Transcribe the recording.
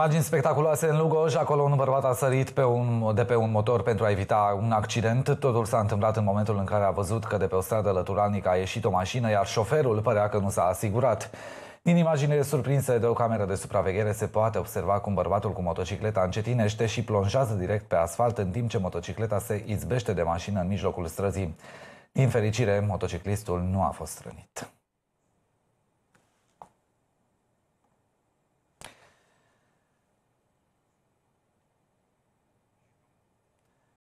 Imagini spectaculoase în Lugoj, acolo un bărbat a sărit pe un, de pe un motor pentru a evita un accident. Totul s-a întâmplat în momentul în care a văzut că de pe o stradă lăturalnică a ieșit o mașină, iar șoferul părea că nu s-a asigurat. Din imaginile surprinse de o cameră de supraveghere se poate observa cum bărbatul cu motocicleta încetinește și plonjează direct pe asfalt în timp ce motocicleta se izbește de mașină în mijlocul străzii. Din fericire, motociclistul nu a fost rănit.